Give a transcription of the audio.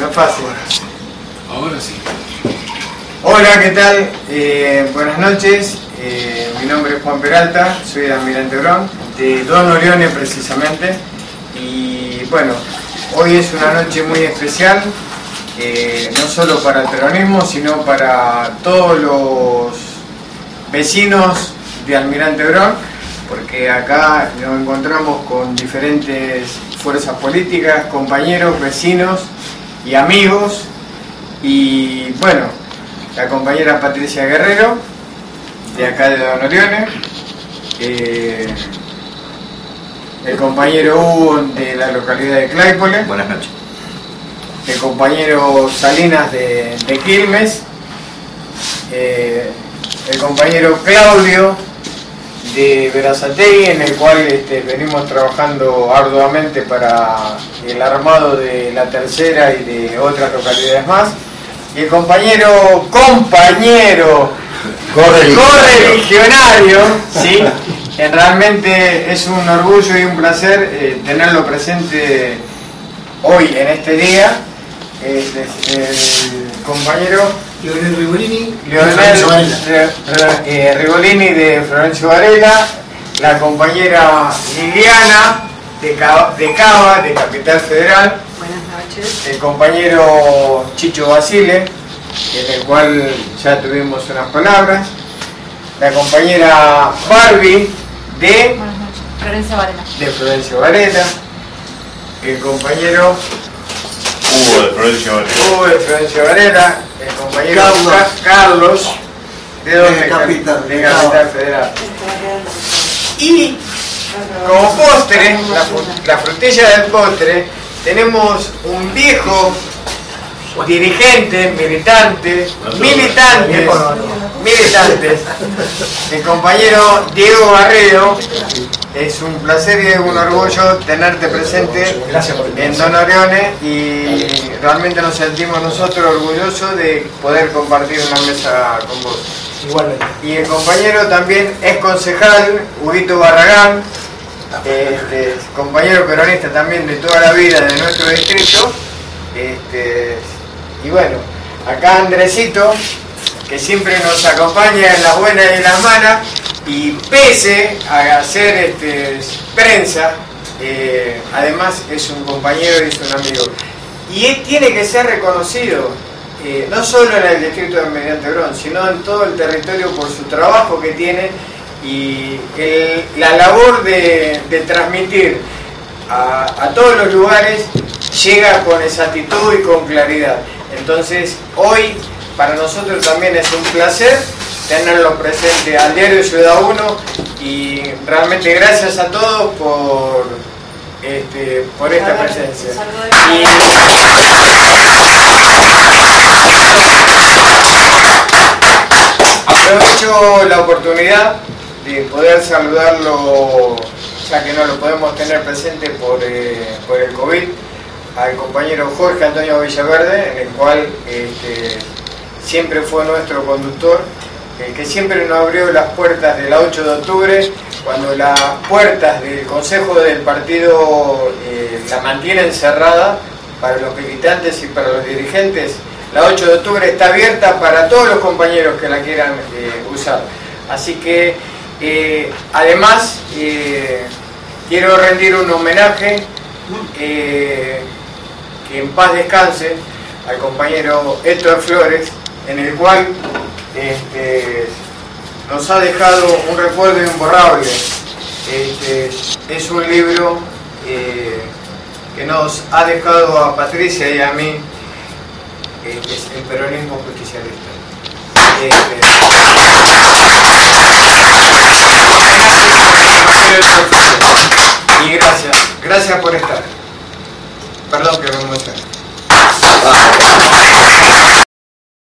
no es fácil. Ahora sí. Hola, ¿qué tal? Eh, buenas noches. Eh, mi nombre es Juan Peralta, soy de Almirante Bron, de Don Orione precisamente. Y bueno, hoy es una noche muy especial, eh, no solo para el peronismo, sino para todos los vecinos de Almirante Bron, porque acá nos encontramos con diferentes fuerzas políticas, compañeros, vecinos y amigos. Y bueno, la compañera Patricia Guerrero, de acá de Don Orione, eh, el compañero Hugo de la localidad de Claypole, Buenas noches. el compañero Salinas de, de Quilmes, eh, el compañero Claudio de Verazategui, en el cual este, venimos trabajando arduamente para el armado de la tercera y de otras localidades más, y el compañero, compañero, correligionario, ¿sí? realmente es un orgullo y un placer eh, tenerlo presente hoy en este día. Este es el compañero Leonel Ribolini, Leonel Florencio eh, Rigolini de Florencio Varela, la compañera Liliana de, Ca- de Cava, de Capital Federal, Buenas noches. el compañero Chicho Basile, en el cual ya tuvimos unas palabras, la compañera Barbie de. Florencia Varela. de Florencio Varela, el compañero Hugo de Florencio Varela. Hugo de Florencio Varela, el compañero Carlos. Ca- Carlos de, donde, De Capital. de Capital Federal. Y como postre, la, fru- la frutilla del postre, tenemos un viejo dirigente, militante, militantes, militantes, el compañero Diego Barredo. Es un placer y es un orgullo tenerte presente en Don Orione y realmente nos sentimos nosotros orgullosos de poder compartir una mesa con vos. Igualmente. Y el compañero también es concejal, Huguito Barragán, este, compañero peronista también de toda la vida de nuestro distrito. Este, y bueno, acá Andresito, que siempre nos acompaña en las buenas y en las malas, y pese a hacer este, prensa, eh, además es un compañero y es un amigo. Y él tiene que ser reconocido, eh, no solo en el distrito de Mediante Brón, sino en todo el territorio por su trabajo que tiene y el- la labor de, de transmitir a, a todos los lugares llega con exactitud y con claridad. Entonces, hoy para nosotros también es un placer tenerlo presente al diario Ciudad 1 y realmente gracias a todos por, este, por esta presencia. Y- Aprovecho la oportunidad de poder saludarlo, ya que no lo podemos tener presente por, eh, por el COVID, al compañero Jorge Antonio Villaverde, en el cual este, siempre fue nuestro conductor, el que siempre nos abrió las puertas de la 8 de octubre, cuando las puertas del Consejo del Partido eh, la mantienen cerrada para los militantes y para los dirigentes. La 8 de octubre está abierta para todos los compañeros que la quieran eh, usar. Así que, eh, además, eh, quiero rendir un homenaje, eh, que en paz descanse, al compañero Héctor Flores, en el cual este, nos ha dejado un recuerdo imborrable. Este, es un libro eh, que nos ha dejado a Patricia y a mí eh, que es el peronismo justicialista. Este,